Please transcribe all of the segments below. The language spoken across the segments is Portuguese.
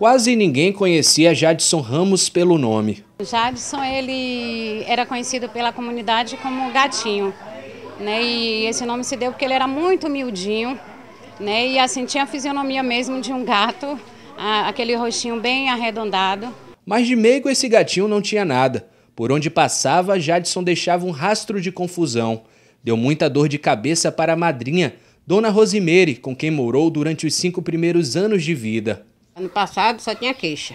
Quase ninguém conhecia Jadson Ramos pelo nome. Jadson ele era conhecido pela comunidade como Gatinho, né? E esse nome se deu porque ele era muito miudinho, né? E assim tinha a fisionomia mesmo de um gato, aquele rostinho bem arredondado. Mas de meigo esse gatinho não tinha nada. Por onde passava, Jadson deixava um rastro de confusão. Deu muita dor de cabeça para a madrinha, Dona Rosemary, com quem morou durante os cinco primeiros anos de vida. Ano passado só tinha queixa.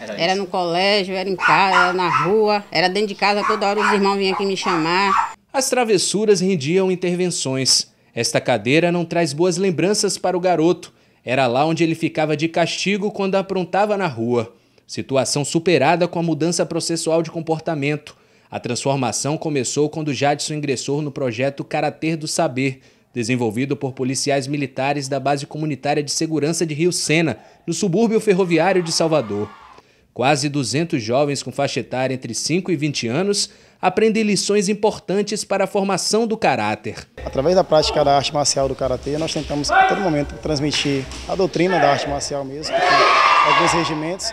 Era, era no colégio, era em casa, era na rua, era dentro de casa, toda hora os irmãos vinham aqui me chamar. As travessuras rendiam intervenções. Esta cadeira não traz boas lembranças para o garoto. Era lá onde ele ficava de castigo quando aprontava na rua. Situação superada com a mudança processual de comportamento. A transformação começou quando Jadson ingressou no projeto Carater do Saber, desenvolvido por policiais militares da Base Comunitária de Segurança de Rio Sena, no subúrbio ferroviário de Salvador. Quase 200 jovens com faixa etária entre 5 e 20 anos aprendem lições importantes para a formação do caráter. Através da prática da arte marcial do karatê, nós tentamos a todo momento transmitir a doutrina da arte marcial mesmo, alguns regimentos,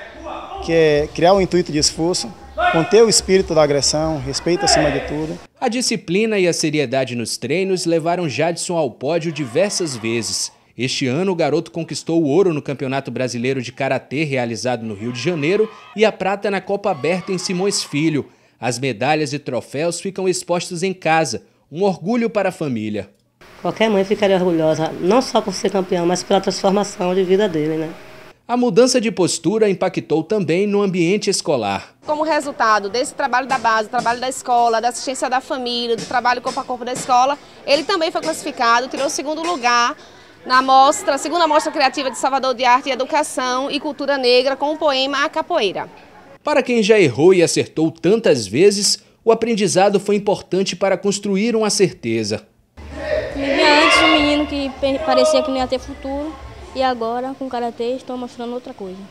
que é criar o um intuito de esforço, Conter o espírito da agressão, respeito acima de tudo. A disciplina e a seriedade nos treinos levaram Jadson ao pódio diversas vezes. Este ano, o garoto conquistou o ouro no Campeonato Brasileiro de Karatê realizado no Rio de Janeiro e a prata na Copa Aberta em Simões Filho. As medalhas e troféus ficam expostos em casa, um orgulho para a família. Qualquer mãe ficaria orgulhosa, não só por ser campeão, mas pela transformação de vida dele, né? A mudança de postura impactou também no ambiente escolar. Como resultado desse trabalho da base, do trabalho da escola, da assistência da família, do trabalho corpo a corpo da escola, ele também foi classificado, tirou o segundo lugar na mostra, segunda mostra criativa de Salvador de Arte e Educação e Cultura Negra com o poema A Capoeira. Para quem já errou e acertou tantas vezes, o aprendizado foi importante para construir uma certeza. Me antes um menino que parecia que não ia ter futuro, e agora, com Karatê, estou mostrando outra coisa.